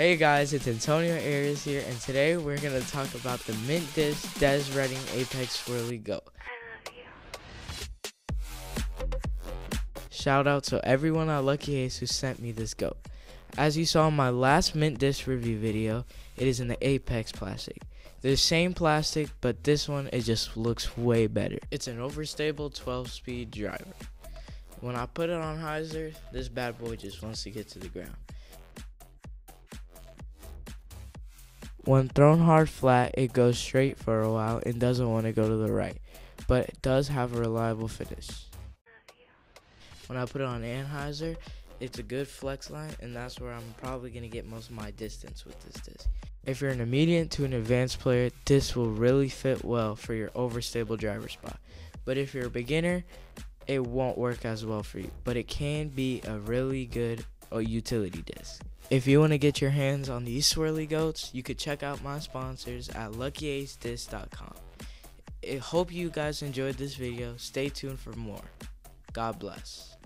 Hey guys, it's Antonio Arias here, and today we're going to talk about the Mint Disc Des Reading Apex Swirly Goat. Shout out to everyone at Lucky Ace who sent me this goat. As you saw in my last Mint Disc review video, it is in the Apex plastic. The same plastic, but this one it just looks way better. It's an overstable 12 speed driver. When I put it on hyzer, this bad boy just wants to get to the ground. When thrown hard flat, it goes straight for a while and doesn't want to go to the right, but it does have a reliable finish. When I put it on anhyzer, it's a good flex line, and that's where I'm probably going to get most of my distance with this disc. If you're an immediate to an advanced player, this will really fit well for your overstable driver spot. But if you're a beginner, it won't work as well for you, but it can be a really good uh, utility disc. If you want to get your hands on these swirly goats, you could check out my sponsors at luckyacedisc.com. I hope you guys enjoyed this video. Stay tuned for more. God bless.